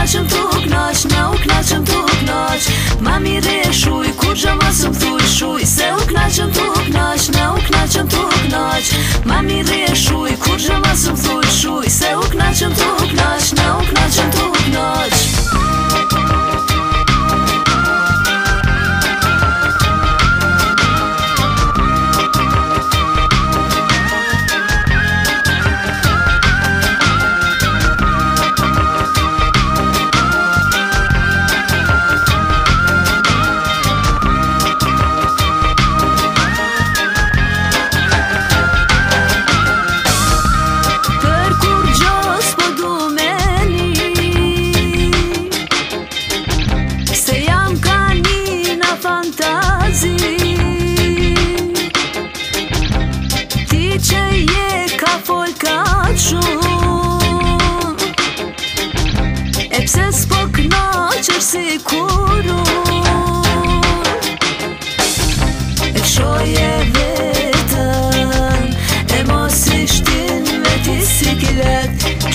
Nuk në qëm të uknoq, nuk në qëm të uknoq Mami re shu i kur gjama sëm të shu se u në qëm të Si E qoje vetën E mos i shtin Me ti si kiret po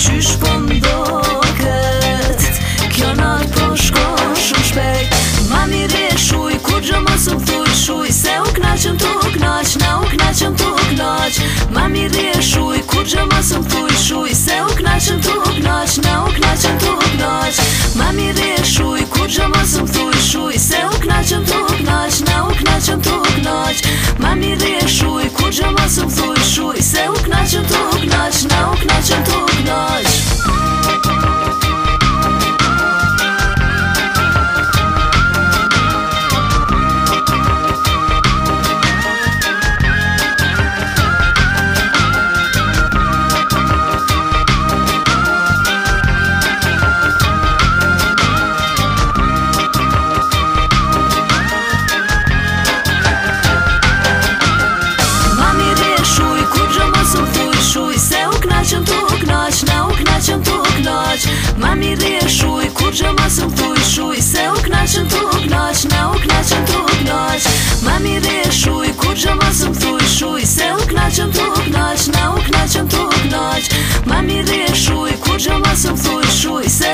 Kjo nërë përshko po Shumë shpejt Mami rishuj Kur gjë më sëm Se u knaqëm të u knaqë Ne u knaqëm të u knaqë Mami rishuj Kur gjë më sëm Se u knaqëm të u knaqë Ne u Mami rishuj Uđama sam tu i šuj se uknaćem tu uknać Ne uknaćem tu uknać Mami riješuj, riješ šuj Kuđama sam i šuj se uknaćem tu knaqën të knaq Ma mi rrje shuj, kur gjë ma Se u knaqën të knaq, na u knaqën të knaq Ma mi rrje shuj, Se u knaqën të knaq, na u knaqën të knaq Ma mi rrje shuj,